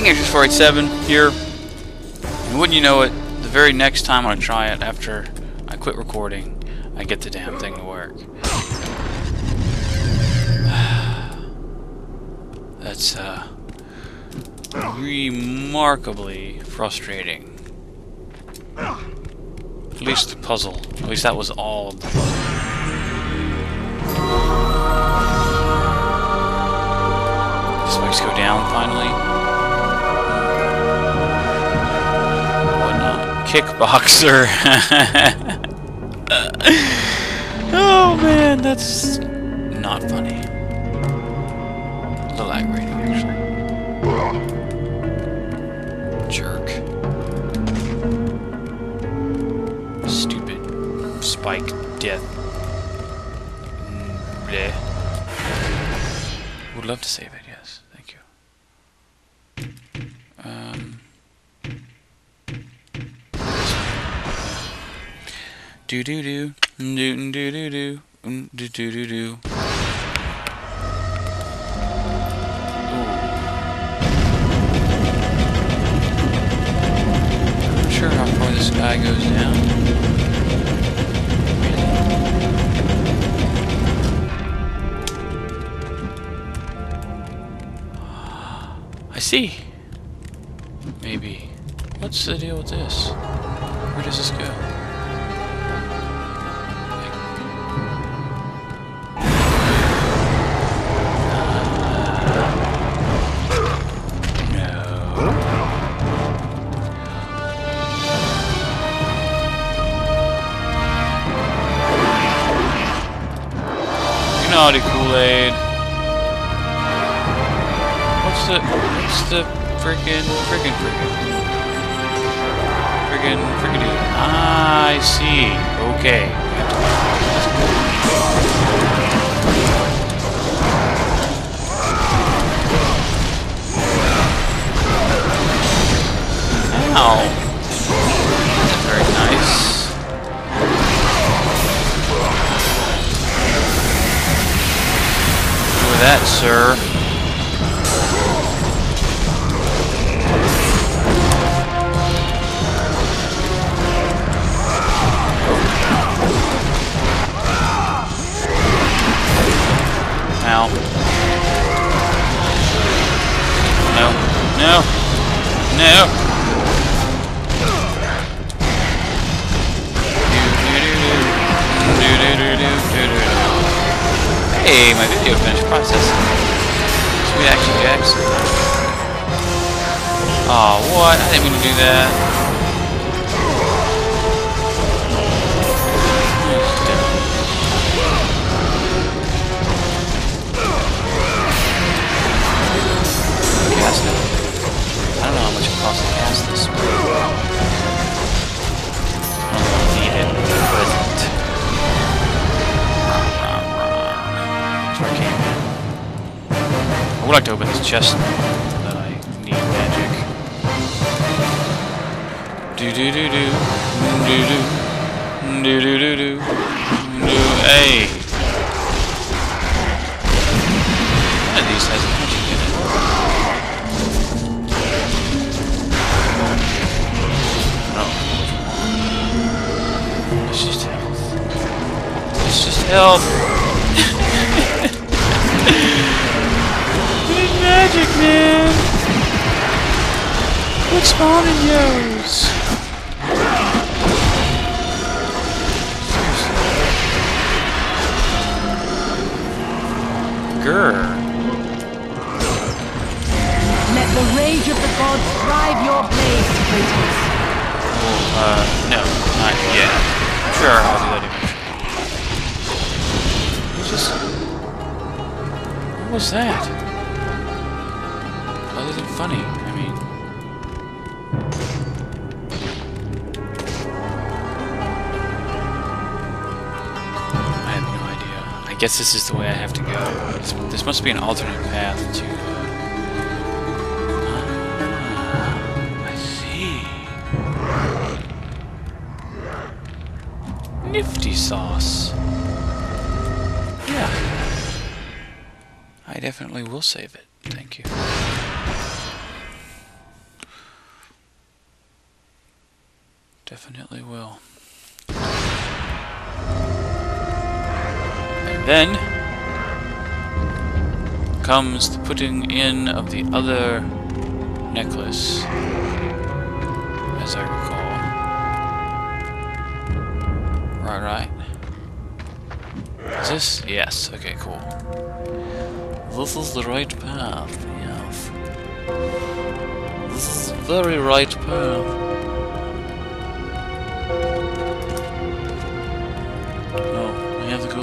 Ignatius487 here. And wouldn't you know it, the very next time I try it after I quit recording, I get the damn thing to work. That's, uh, remarkably frustrating. At least the puzzle. At least that was all the puzzle. Go down finally. Kickboxer. oh man, that's not funny. The little aggravating actually. Jerk. Stupid. Spike. Death. Mm, bleh. Would love to save it, yes. Thank you. Um. Do do do. Do do do do. Do do do do. Not sure how far this guy goes down. I see. Maybe. What's the deal with this? Where does this go? See. Okay. Ow. Very nice. Do that, sir. Hey, my video finished processing. Sweet action jacks. Aw, oh, what? I didn't mean to do that. would like to open this chest, but I need magic. Do do do do. Do do. Do do do do. Do. Hey! One of these has magic in it. No. It's just health. It's just health! Magic, man. Quit spawning yo's. Grr. Let the rage of the gods drive your blade, Kratos. Uh, no, not yet. Sure, I'll do that eventually. Just... What was that? Than funny, I mean... I have no idea. I guess this is the way I have to go. This, must be an alternate path to... Uh, I see. Nifty sauce. Yeah. I definitely will save it. Thank you. Definitely will. And then comes the putting in of the other necklace, as I recall. Right, right. Is this? Yes. Okay, cool. This is the right path, yes. This is the very right path.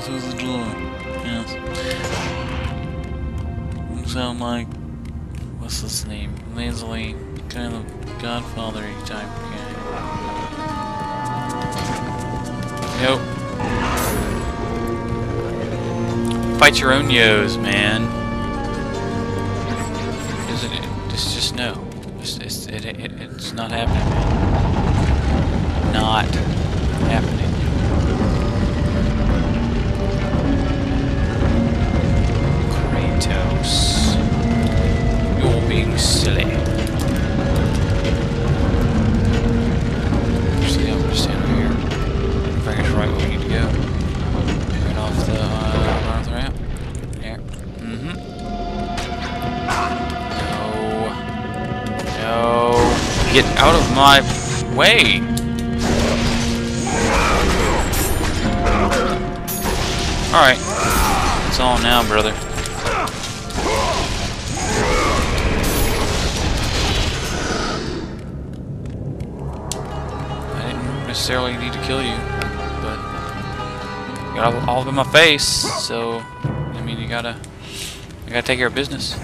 Go the door. Yes. Sound like what's his name? Lazily kind of godfather type guy. Nope. Fight your own yos, man. Isn't it? Just, just no. It's, it's, it, it, it's not happening, man. Not happening. Kratos. You're being silly. Actually, I'm gonna here. Bring us right where we need to go. Right off the, uh, right off the ramp. There. Mm-hmm. No. No. Get out of my way! Alright. It's all now, brother. Necessarily need to kill you, but you got all, up in my face, so I mean you gotta you gotta take care of business.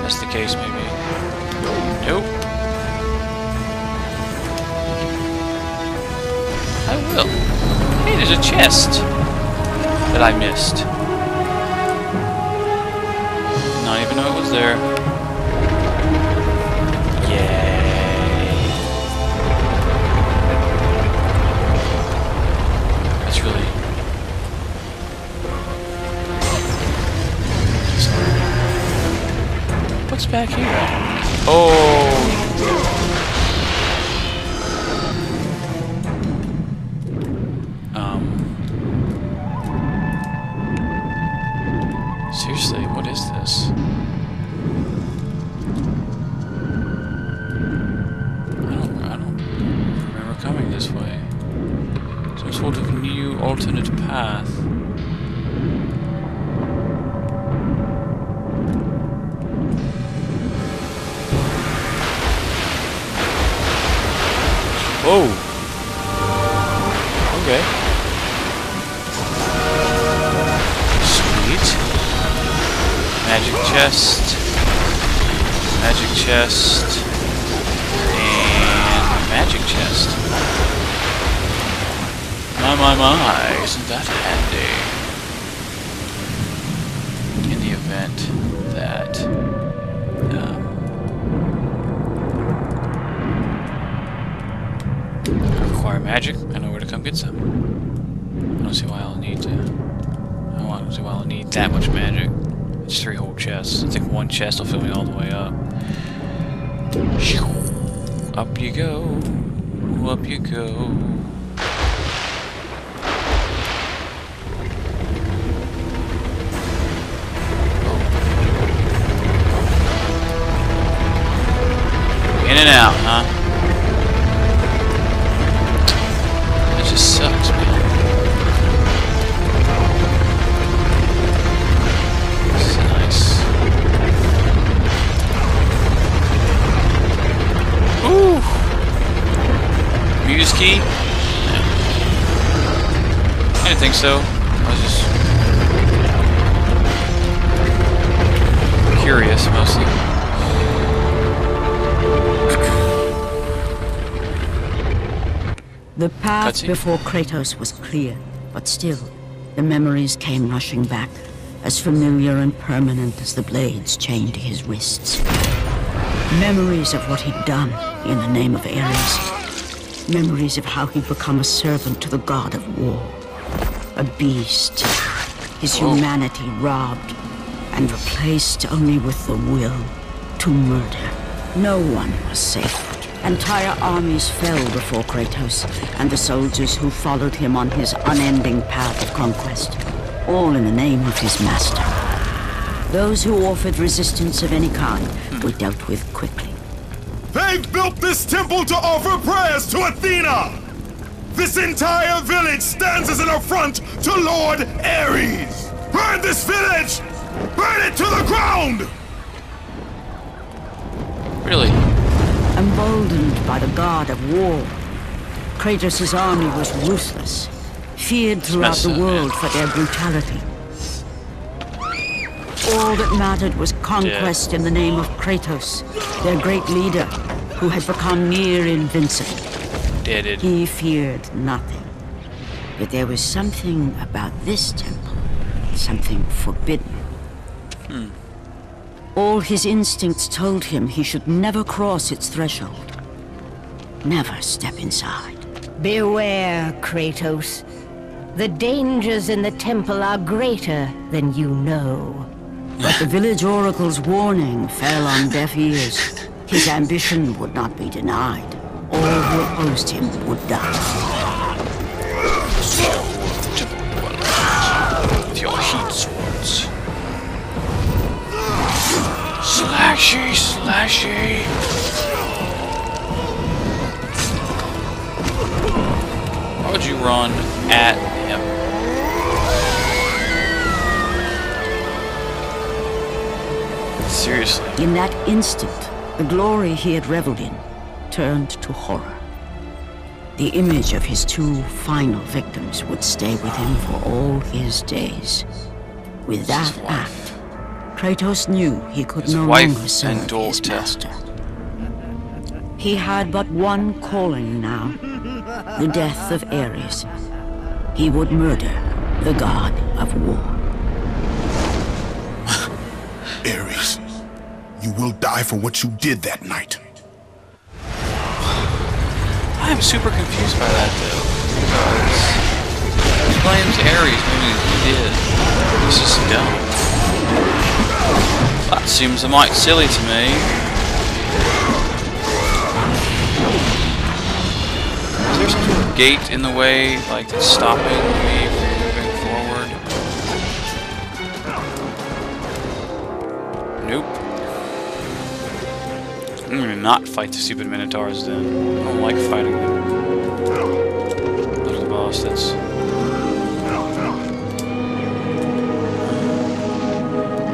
That's the case, maybe. Nope. I will. Hey, there's a chest that I missed. Not even know it was there. Back here? Oh! Whoa! Okay. Sweet. Magic chest. Magic chest. And magic chest. My, my, my. Isn't that handy? Magic, I know where to come get some. I don't see why I'll need to... I don't see why I'll need that much magic. It's three whole chests. I think one chest will fill me all the way up. Up you go. Up you go. In and out, huh? No. I didn't think so. I was just curious mostly. The path before Kratos was clear, but still, the memories came rushing back, as familiar and permanent as the blades chained to his wrists. Memories of what he'd done in the name of Ares. Memories of how he'd become a servant to the god of war. A beast. His oh. humanity robbed and replaced only with the will to murder. No one was safe. Entire armies fell before Kratos and the soldiers who followed him on his unending path of conquest, all in the name of his master. Those who offered resistance of any kind were dealt with quickly. They've built this temple to offer prayers to Athena! This entire village stands as an affront to Lord Ares! Burn this village! Burn it to the ground! Really? Emboldened by the god of war, Kratos' army was ruthless, feared throughout the world man. for their brutality. All that mattered was conquest in the name of Kratos, their great leader, who had become near invincible. Deaded. He feared nothing. But there was something about this temple, something forbidden. Hmm. All his instincts told him he should never cross its threshold. Never step inside. Beware, Kratos. The dangers in the temple are greater than you know. But the village oracle's warning fell on deaf ears. His ambition would not be denied. All who opposed him would die. With your heat swords. Slashy, slashy. Would you run at Seriously. In that instant, the glory he had reveled in turned to horror. The image of his two final victims would stay with him for all his days. With that act, Kratos knew he could His no wife longer serve and his daughter. master. He had but one calling now, the death of Ares. He would murder the god of war. Ares, you will die for what you did that night. I'm super confused by that though. Because he blames Ares maybe he did. This is dumb. That seems a mite silly to me. Is there some gate in the way, like stopping me I'm gonna not fight the stupid minotaurs then. I don't like fighting them. Little bastards.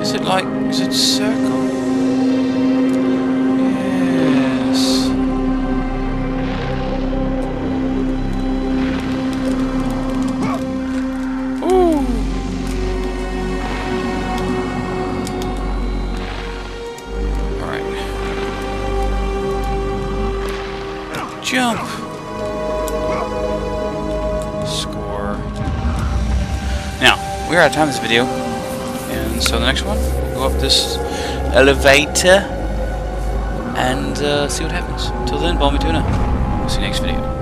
Is it like is it circle? Jump! Score. Now, we're out of time this video. And so the next one, we'll go up this elevator and uh, see what happens. Till then, Balmy Tuna. See you next video.